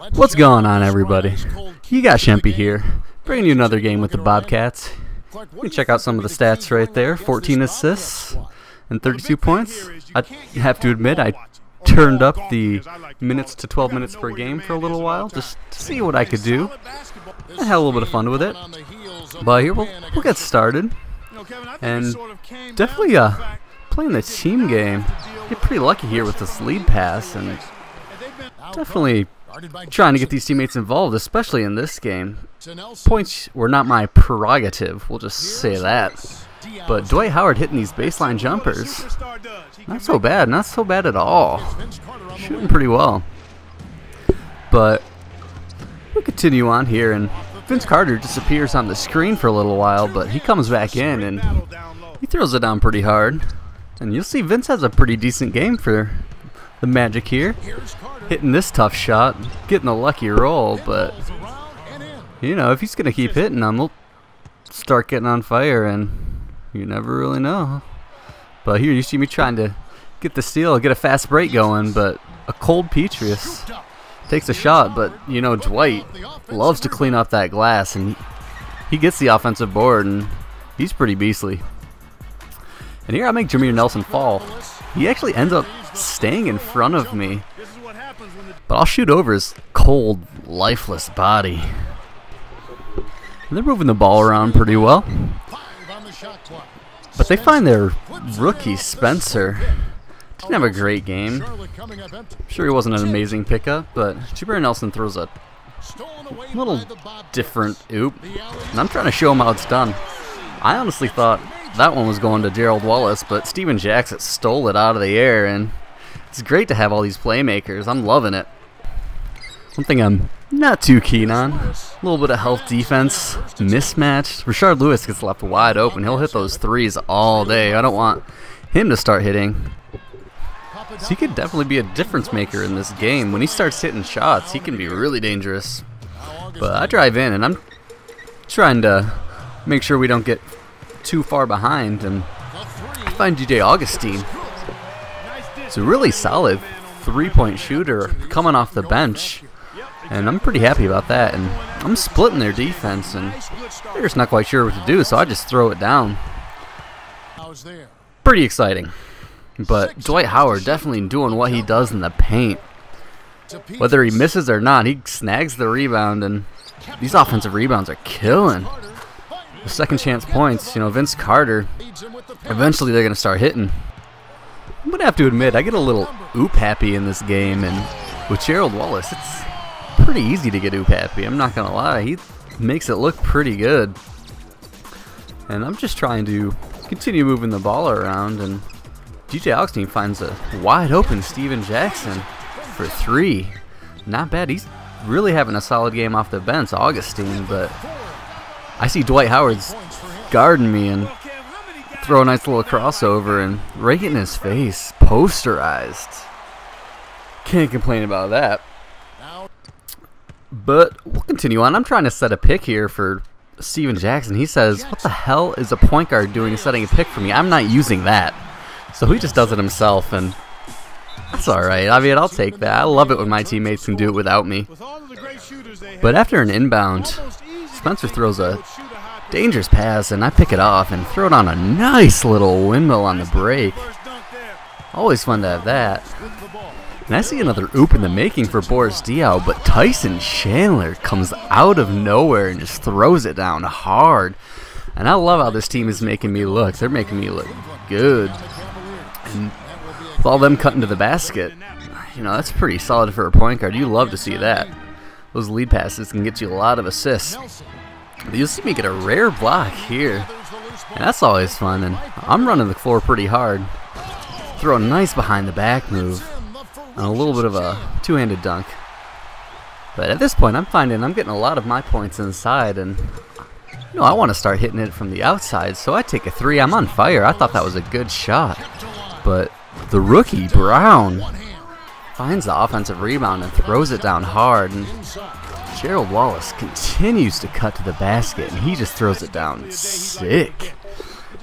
What's going on, everybody? You got Shempy here, bringing you another game with the Bobcats. You can check out some of the stats right there 14 assists and 32 points. I have to admit, I turned up the minutes to 12 minutes per game for a little while just to see what I could do. I had a little bit of fun with it. But here we'll, we'll get started. And definitely uh, playing the team game. Get pretty lucky here with this lead pass and definitely trying to get these teammates involved, especially in this game. Points were not my prerogative, we'll just say that. But Dwight Howard hitting these baseline jumpers, not so bad, not so bad at all. Shooting pretty well. But we'll continue on here, and Vince Carter disappears on the screen for a little while, but he comes back in and he throws it down pretty hard. And you'll see Vince has a pretty decent game for the Magic here. Hitting this tough shot, getting a lucky roll, but you know, if he's going to keep hitting them, we'll start getting on fire, and you never really know. But here you see me trying to get the steal, get a fast break going, but a cold Pietrus takes a shot, but you know, Dwight loves to clean up that glass, and he gets the offensive board, and he's pretty beastly. And here I make Jameer Nelson fall. He actually ends up staying in front of me. But I'll shoot over his cold, lifeless body. They're moving the ball around pretty well. But they find their rookie, Spencer. Didn't have a great game. I'm Sure he wasn't an amazing pickup, but Jameer Nelson throws a little different oop. And I'm trying to show him how it's done. I honestly thought that one was going to Gerald Wallace, but Stephen Jackson stole it out of the air, and it's great to have all these playmakers. I'm loving it. One thing I'm not too keen on, a little bit of health defense, mismatch. Rashard Lewis gets left wide open. He'll hit those threes all day. I don't want him to start hitting. So he could definitely be a difference maker in this game. When he starts hitting shots, he can be really dangerous. But I drive in, and I'm trying to make sure we don't get too far behind, and I find DJ Augustin. It's a really solid three-point shooter coming off the bench, and I'm pretty happy about that. And I'm splitting their defense, and they're just not quite sure what to do, so I just throw it down. Pretty exciting. But Dwight Howard definitely doing what he does in the paint. Whether he misses or not, he snags the rebound, and these offensive rebounds are killing the second chance points, you know, Vince Carter, eventually they're going to start hitting. I'm going to have to admit, I get a little oop happy in this game, and with Gerald Wallace, it's pretty easy to get oop happy. I'm not going to lie. He makes it look pretty good. And I'm just trying to continue moving the ball around, and DJ Augustin finds a wide open Stephen Jackson for three. Not bad. He's really having a solid game off the bench, Augustin, but I see Dwight Howard's guarding me and throw a nice little crossover and right in his face, posterized. Can't complain about that. But we'll continue on. I'm trying to set a pick here for Stephen Jackson. He says, what the hell is a point guard doing setting a pick for me? I'm not using that. So he just does it himself, and that's alright. I mean, I'll take that. I love it when my teammates can do it without me. But after an inbound, Spencer throws a dangerous pass, and I pick it off and throw it on a nice little windmill on the break. Always fun to have that. And I see another oop in the making for Boris Diaw, but Tyson Chandler comes out of nowhere and just throws it down hard. And I love how this team is making me look. They're making me look good. And with all them cutting to the basket, you know, that's pretty solid for a point guard. You love to see that. Those lead passes can get you a lot of assists. You'll see me get a rare block here. And that's always fun, and I'm running the floor pretty hard. Throw a nice behind the back move. And a little bit of a two-handed dunk. But at this point, I'm finding I'm getting a lot of my points inside, and you know, I want to start hitting it from the outside, so I take a three. I'm on fire. I thought that was a good shot. But the rookie, Brown, finds the offensive rebound and throws it down hard. And Gerald Wallace continues to cut to the basket, and he just throws it down sick.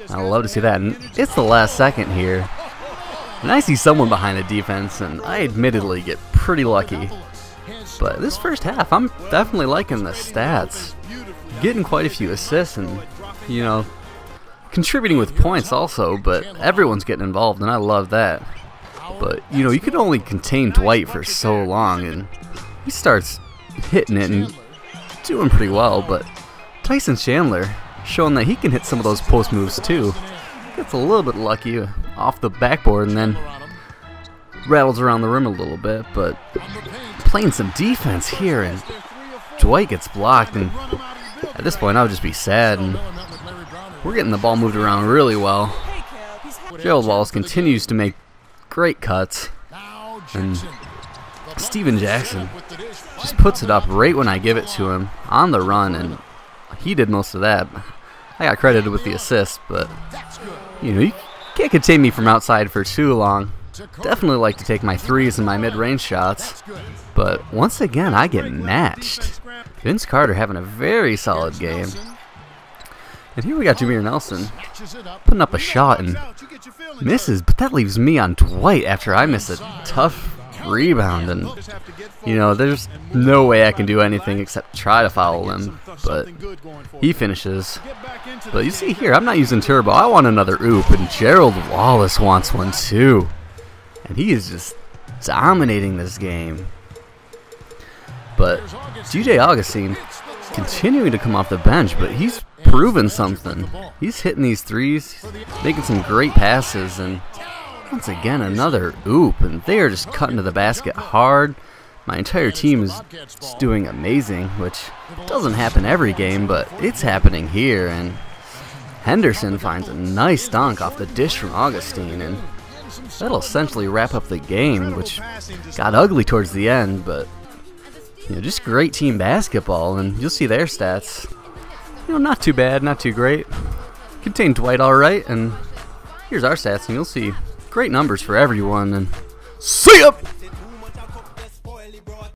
I love to see that. And it's the last second here. And I see someone behind the defense, and I admittedly get pretty lucky. But this first half, I'm definitely liking the stats. Getting quite a few assists and, you know, contributing with points also, but everyone's getting involved, and I love that. But, you know, you can only contain Dwight for so long, and he starts hitting it and doing pretty well, but Tyson Chandler showing that he can hit some of those post moves too. Gets a little bit lucky off the backboard and then rattles around the rim a little bit, but playing some defense here and Dwight gets blocked and at this point I would just be sad and we're getting the ball moved around really well. Gerald Wallace continues to make great cuts and Stephen Jackson just puts it up right when I give it to him on the run and he did most of that. I got credited with the assist, but you know, you can't contain me from outside for too long. Definitely like to take my threes and my mid-range shots, but once again, I get matched. Vince Carter having a very solid game. And here we got Jameer Nelson putting up a shot and misses, but that leaves me on Dwight after I miss a tough rebound. And, you know, there's no way I can do anything except try to foul him, but he finishes. But you see here, I'm not using turbo. I want another oop, and Gerald Wallace wants one too. And he is just dominating this game. But DJ Augustin continuing to come off the bench, but he's proven something. He's hitting these threes, making some great passes, and once again another oop, and they are just cutting to the basket hard. My entire team is doing amazing, which doesn't happen every game, but it's happening here, and Henderson finds a nice dunk off the dish from Augustin, and that'll essentially wrap up the game, which got ugly towards the end, but you know, just great team basketball, and you'll see their stats. You know, not too bad, not too great. Contained Dwight all right, and here's our stats, and you'll see great numbers for everyone. And see ya.